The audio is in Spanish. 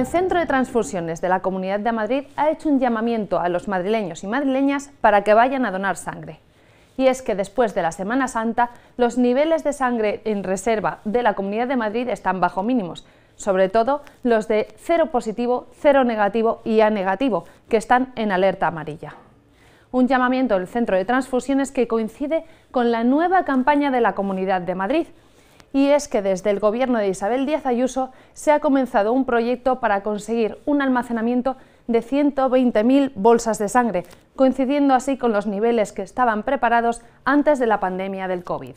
El Centro de Transfusiones de la Comunidad de Madrid ha hecho un llamamiento a los madrileños y madrileñas para que vayan a donar sangre. Y es que después de la Semana Santa, los niveles de sangre en reserva de la Comunidad de Madrid están bajo mínimos, sobre todo los de cero positivo, cero negativo y A negativo, que están en alerta amarilla. Un llamamiento del Centro de Transfusiones que coincide con la nueva campaña de la Comunidad de Madrid, y es que desde el gobierno de Isabel Díaz Ayuso se ha comenzado un proyecto para conseguir un almacenamiento de 120.000 bolsas de sangre, coincidiendo así con los niveles que estaban preparados antes de la pandemia del COVID.